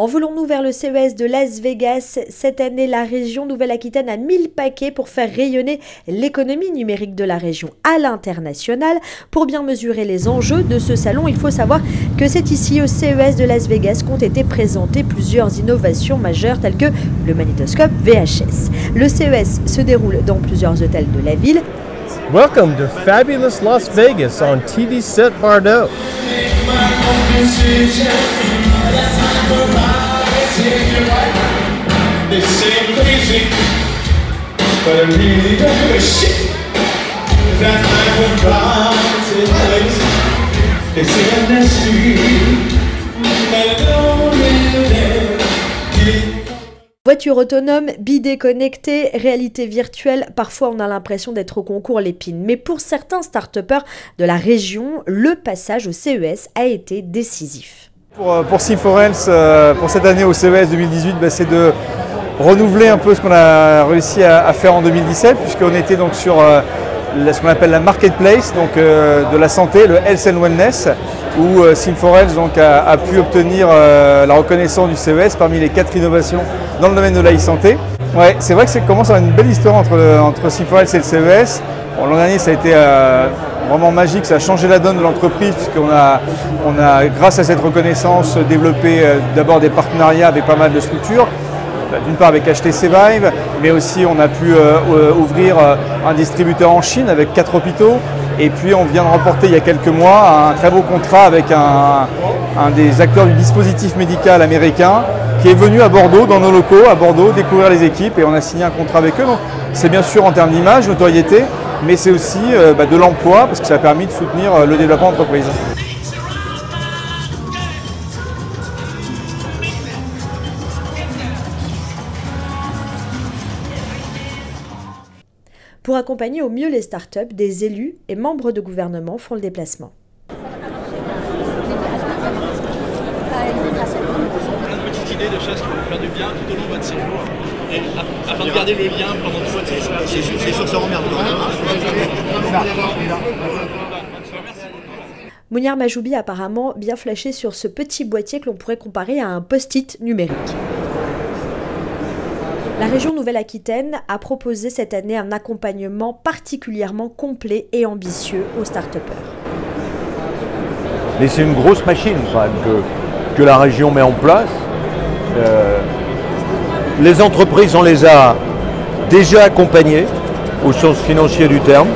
Envolons-nous vers le CES de Las Vegas? Cette année, la région Nouvelle-Aquitaine a 1000 paquets pour faire rayonner l'économie numérique de la région à l'international. Pour bien mesurer les enjeux de ce salon, il faut savoir que c'est ici au CES de Las Vegas qu'ont été présentées plusieurs innovations majeures telles que le magnétoscope VHS. Le CES se déroule dans plusieurs hôtels de la ville. Welcome to fabulous Las Vegas on TV set Bardot. Voiture autonome, bidé connecté, réalité virtuelle, parfois on a l'impression d'être au concours l'épine. Mais pour certains start de la région, le passage au CES a été décisif. Pour, euh, pour euh, pour cette année au CES 2018, bah, c'est de renouveler un peu ce qu'on a réussi à, faire en 2017, puisqu'on était donc sur euh, ce qu'on appelle la marketplace donc, de la santé, le Health and Wellness, où Simforels donc, a, pu obtenir la reconnaissance du CES parmi les quatre innovations dans le domaine de la santé Ouais, c'est vrai que ça commence à avoir une belle histoire entre, entre et le CES. L'an dernier, ça a été vraiment magique, ça a changé la donne de l'entreprise puisqu'on a, on a, grâce à cette reconnaissance, développé euh, d'abord des partenariats avec pas mal de structures. Bah, d'une part avec HTC Vive, mais aussi on a pu euh, euh, ouvrir un distributeur en Chine avec quatre hôpitaux. Et puis on vient de remporter il y a quelques mois un très beau contrat avec un, un des acteurs du dispositif médical américain qui est venu à Bordeaux, dans nos locaux, à Bordeaux, découvrir les équipes et on a signé un contrat avec eux. c'est bien sûr en termes d'image, notoriété, mais c'est aussi euh, bah, de l'emploi parce que ça a permis de soutenir euh, le développement d'entreprise. Pour accompagner au mieux les startups, des élus et membres de gouvernement font le déplacement. de choses tout au long de votre séjour. Et afin de garder le lien pendant tout votre séjour. C'est sur ce Mouniar Majoubi a apparemment bien flashé sur ce petit boîtier que l'on pourrait comparer à un post-it numérique. La région Nouvelle-Aquitaine a proposé cette année un accompagnement particulièrement complet et ambitieux aux start-upers. Mais c'est une grosse machine que, que la région met en place. Euh, les entreprises, on les a déjà accompagnées au sens financier du terme.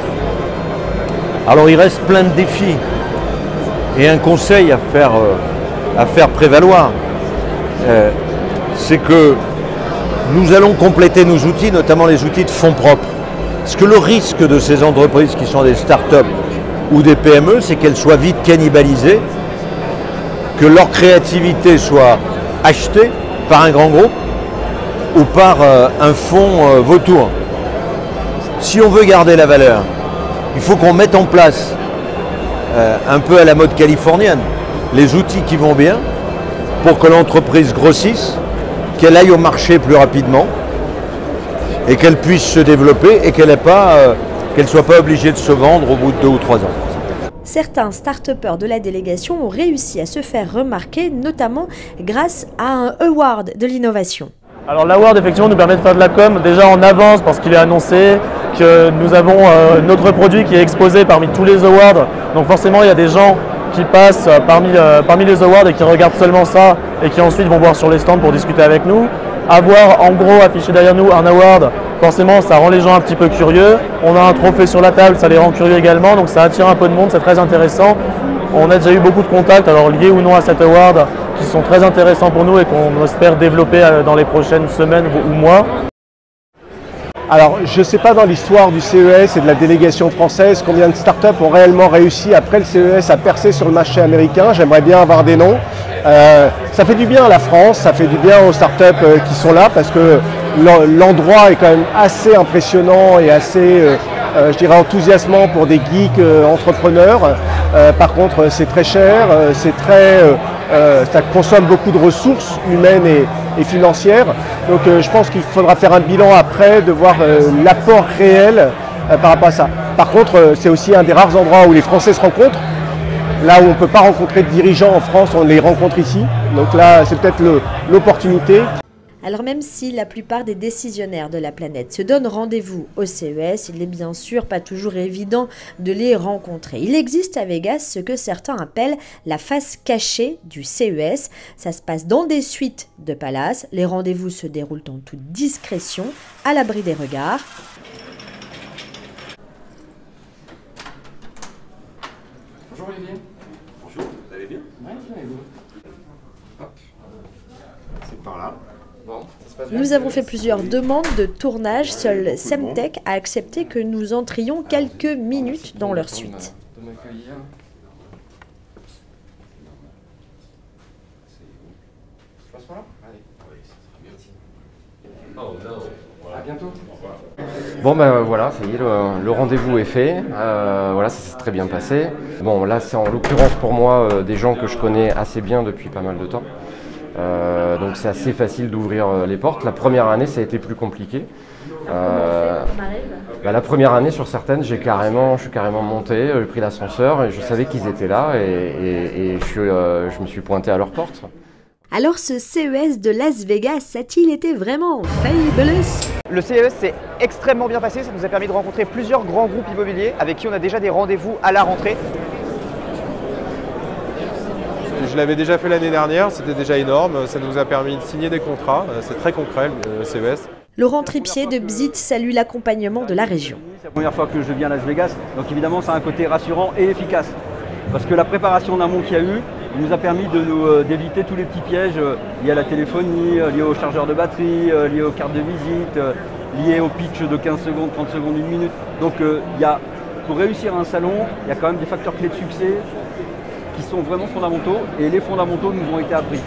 Alors il reste plein de défis et un conseil à faire, euh, à faire prévaloir, euh, c'est que nous allons compléter nos outils, notamment les outils de fonds propres. Parce que le risque de ces entreprises qui sont des start-up ou des PME, c'est qu'elles soient vite cannibalisées, que leur créativité soit achetée par un grand groupe ou par euh, un fonds euh, vautour. Si on veut garder la valeur, il faut qu'on mette en place, euh, un peu à la mode californienne, les outils qui vont bien pour que l'entreprise grossisse, qu'elle aille au marché plus rapidement et qu'elle puisse se développer et qu'elle ne soit pas obligée de se vendre au bout de deux ou trois ans certains start de la délégation ont réussi à se faire remarquer, notamment grâce à un award de l'innovation. Alors l'award effectivement nous permet de faire de la com déjà en avance parce qu'il est annoncé que nous avons euh, notre produit qui est exposé parmi tous les awards. Donc forcément il y a des gens qui passent euh, parmi, euh, parmi les awards et qui regardent seulement ça et qui ensuite vont voir sur les stands pour discuter avec nous. Avoir en gros affiché derrière nous un award forcément ça rend les gens un petit peu curieux. On a un trophée sur la table, ça les rend curieux également, donc ça attire un peu de monde, c'est très intéressant. On a déjà eu beaucoup de contacts, alors liés ou non à cet award, qui sont très intéressants pour nous et qu'on espère développer euh, dans les prochaines semaines ou mois. Alors, je ne sais pas dans l'histoire du CES et de la délégation française combien de startups ont réellement réussi après le CES à percer sur le marché américain. J'aimerais bien avoir des noms. Euh, ça fait du bien à la France, ça fait du bien aux startups euh, qui sont là parce que l'endroit est quand même assez impressionnant et assez, je dirais, enthousiasmant pour des geeks entrepreneurs. par contre, c'est très cher, c'est très, ça consomme beaucoup de ressources humaines et, financières. Donc, je pense qu'il faudra faire un bilan après de voir l'apport réel par rapport à ça. Par contre, c'est aussi un des rares endroits où les Français se rencontrent Là où on ne peut pas rencontrer de dirigeants en France, on les rencontre ici. Donc là, c'est peut-être l'opportunité. Alors même si la plupart des décisionnaires de la planète se donnent rendez-vous au CES, il n'est bien sûr pas toujours évident de les rencontrer. Il existe à Vegas ce que certains appellent la face cachée du CES. Ça se passe dans des suites de palaces. Les rendez-vous se déroulent en toute discrétion, à l'abri des regards. Bonjour Olivier. Bonjour, vous allez bien? Et vous Hop. C'est par là. Nous avons fait plusieurs demandes de tournage. Seul Semtech a accepté que nous entrions quelques minutes dans leur suite. Bon ben voilà, ça y est, le, le rendez-vous est fait. Euh, voilà, ça s'est très bien passé. Bon là c'est en l'occurrence pour moi euh, des gens que je connais assez bien depuis pas mal de temps. Euh, donc c'est assez facile d'ouvrir euh, les portes. La première année, ça a été plus compliqué. Euh, bah, la première année, sur certaines, j'ai carrément, je suis carrément monté, j'ai pris l'ascenseur et je savais qu'ils étaient là et, et, et je, suis, euh, je me suis pointé à leur porte. Alors ce CES de Las Vegas a-t-il été vraiment fabulous Le CES s'est extrêmement bien passé, ça nous a permis de rencontrer plusieurs grands groupes immobiliers avec qui on a déjà des rendez-vous à la rentrée. Je l'avais déjà fait l'année dernière, c'était déjà énorme, ça nous a permis de signer des contrats, c'est très concret le CES. Laurent Tripier de Bzit salue l'accompagnement de la région. C'est la première fois que je viens à Las Vegas, donc évidemment ça a un côté rassurant et efficace. Parce que la préparation d'amont qu'il y a eu nous a permis de nous, euh, d'éviter tous les petits pièges euh, liés à la téléphonie, euh, liés au chargeur de batterie, euh, liés aux cartes de visite, euh, liés au pitch de 15 secondes, 30 secondes, une minute. Donc euh, il y a, pour réussir un salon, il y a quand même des facteurs clés de succès qui sont vraiment fondamentaux et les fondamentaux nous ont été appris.